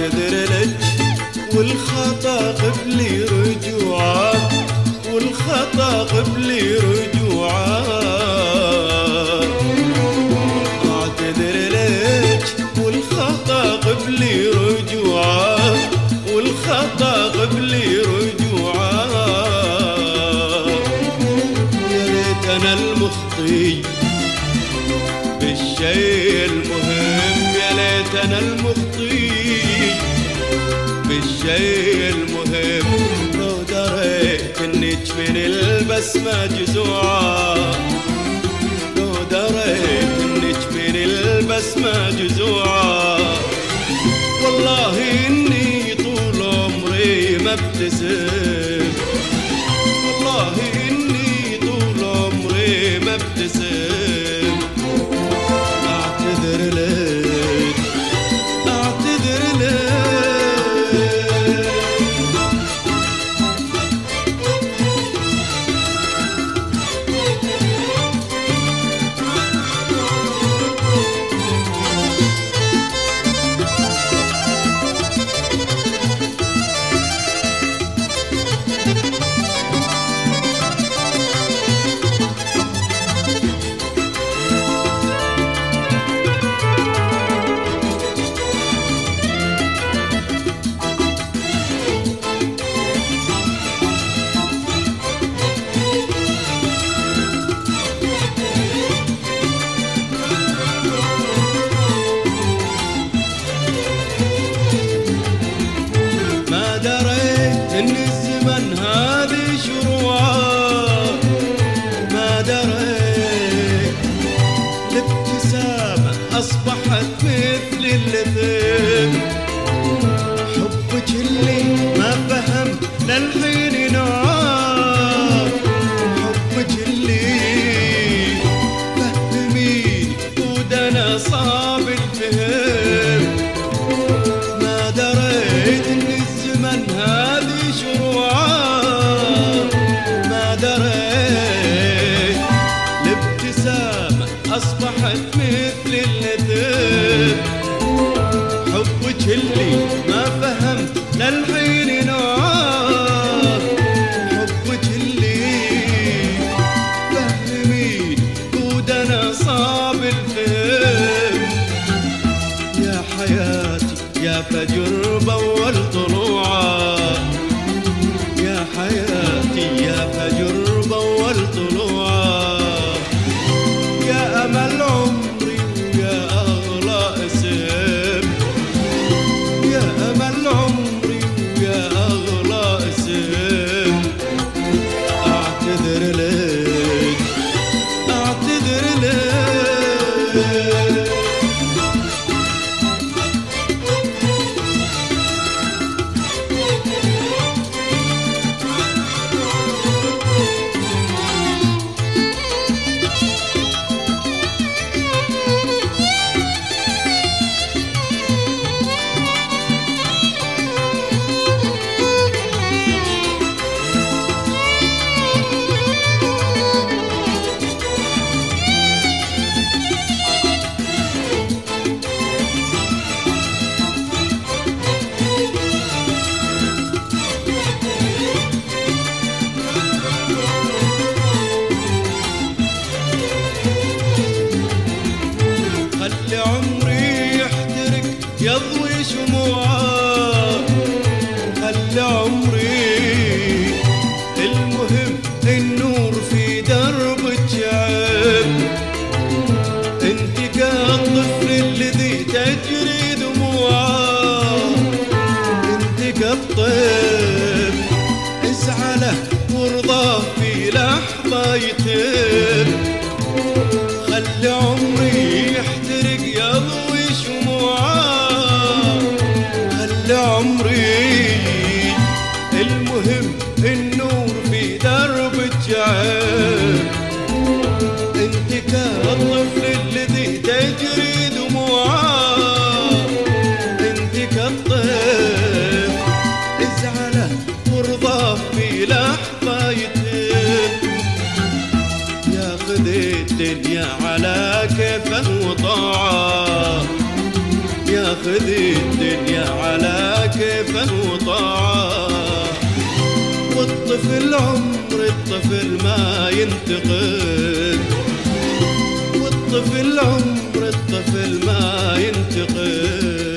اعتذر لك والخطأ قبلي رجوعه والخطأ قبلي رجوعه أعتذر لك والخطأ قبلي رجوعه والخطأ قبلي رجوعه يا ليت أنا المخطي بالشيء المهم يا ليت أنا المخطي في الشيء المهم. لو دريت إنك من البسمة جزوعه நல்வே الخير. يا حياتي يا فجر estrelas. الدنيا على كيفه وطاعة ياخذ الدنيا على كيفه وطاعة والطفل عمر الطفل ما ينتقد. والطفل عمر الطفل ما ينتقد.